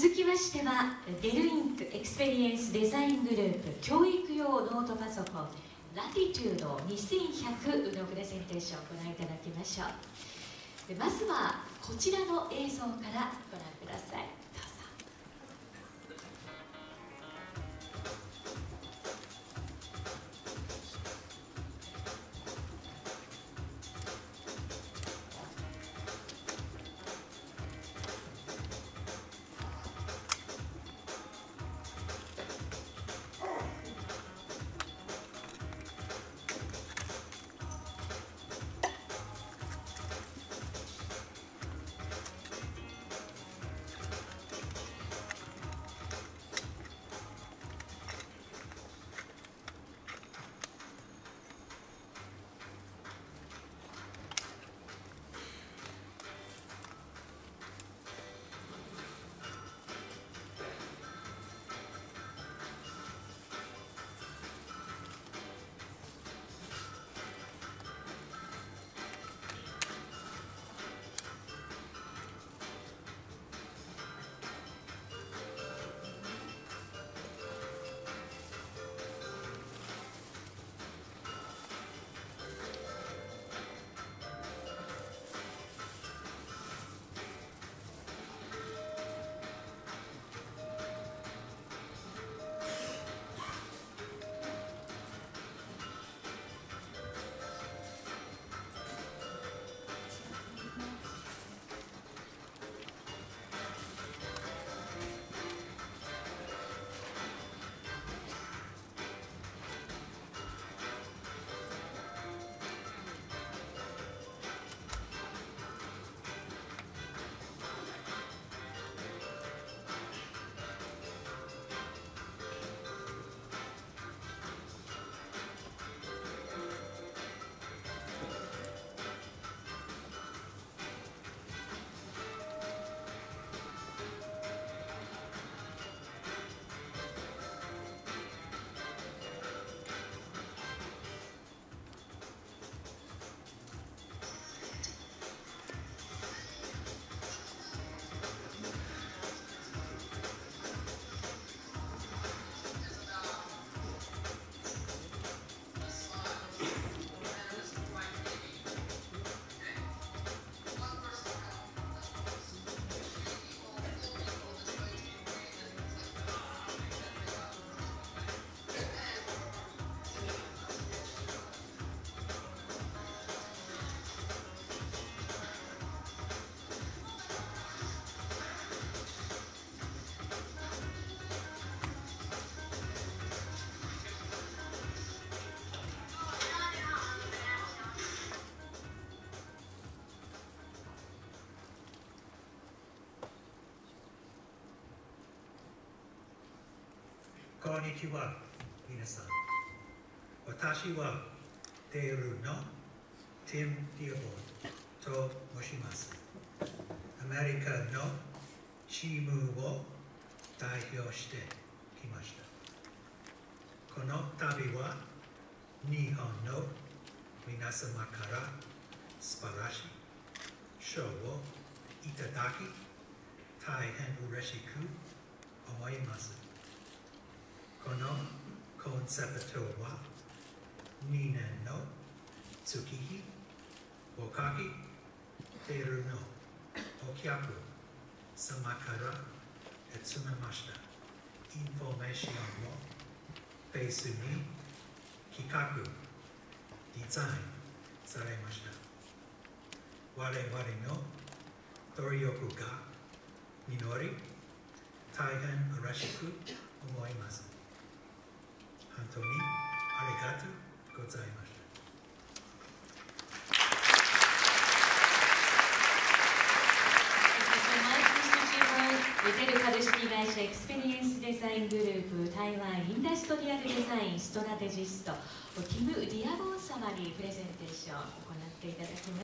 続きましては Dell Inc. エクスペリエンスデザイングループ教育用ノートパソコン Latitude 2100のプレゼンテーションをご覧いただきましょう。まずはこちらの映像からこんにちは、皆さん。私はテールのティム・ディアボーと申します。アメリカのチームを代表してきました。この旅は日本の皆様から素晴らしい賞をいただき大変嬉しく思います。セプトは2年の月日をかけているのお客様から集めました。インフォメーションをベースに企画デザインされました。我々の努力が実り大変嬉しく思います。本当にありがとうございました。デル株式会社エクスペリエンスデザイングループ台湾インダストリアルデザインストラテジストティム・ディアボン様にプレゼンテーションを行っていただきます。